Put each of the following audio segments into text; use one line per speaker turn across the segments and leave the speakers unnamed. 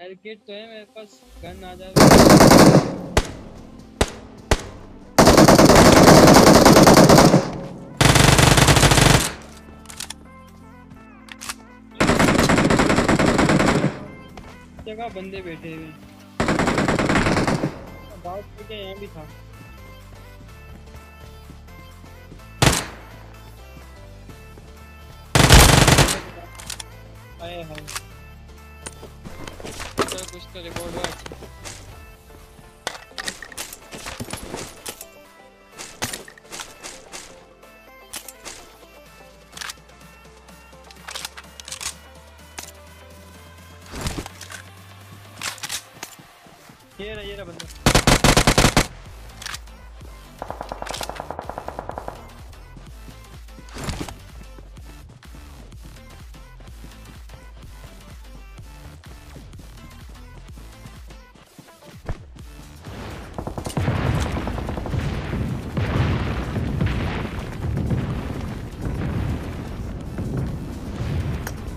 Hello kit तो है, मेरे पास गन आ जगह बंदे बैठे हुए करके यहाँ भी था। आए हाय। तो रिकॉर्ड हुआ ये रहा ये रहा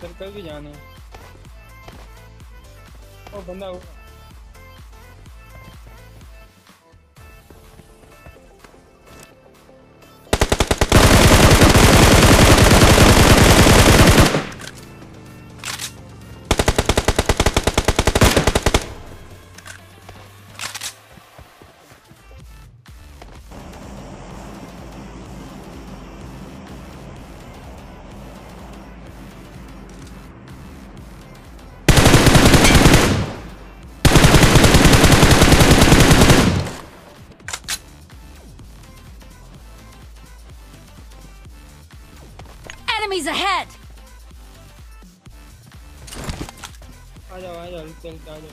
Circle भी जाने और बंदा
Enemies ahead!
I know, I know, think I know.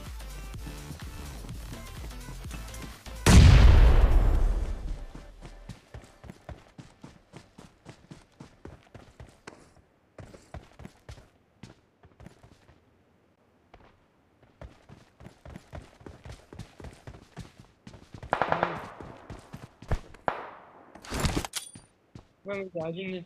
I'm dodging.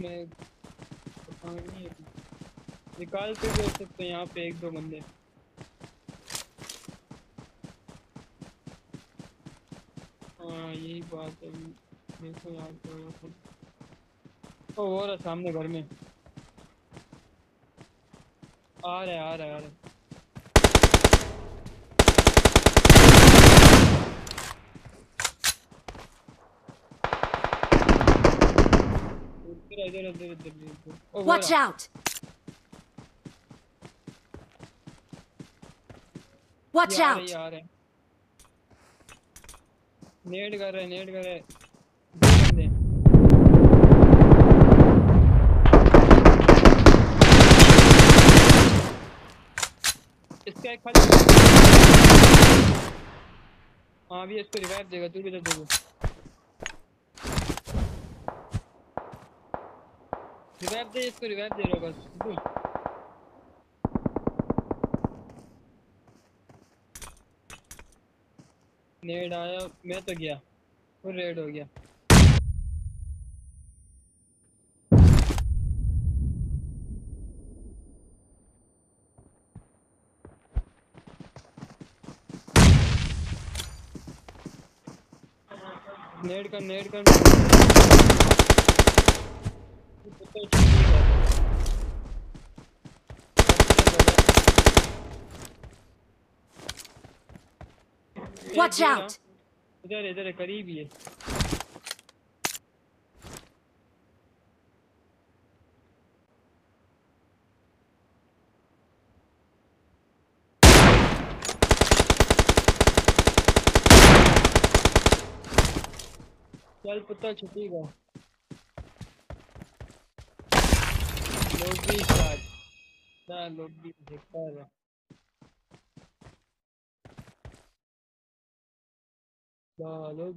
मैं पता नहीं है। निकाल के दे सकते हैं यहाँ पे एक दो बंदे। हाँ यही बात है। देखो यार तो ओ, वो रहा सामने घर में। आ रहा है, आ रहा है, आ रहा है।
Watch
रहा।
out! Watch out!
नेड कर रहे नेड कर रहे इसका एक खाली हाँ अभी इसको रिवाइव देगा तू भी तो देखो रिवाइव दे इसको रिवाइव दे रहा बस तू नेड आया मैं तो गया फुल रेड हो गया नेड कर नेड कर
Watch out!
Devo vedere Caribili. Gel potaccio, figa. L'ho vista. No, l'ho vista, cara. da, ne?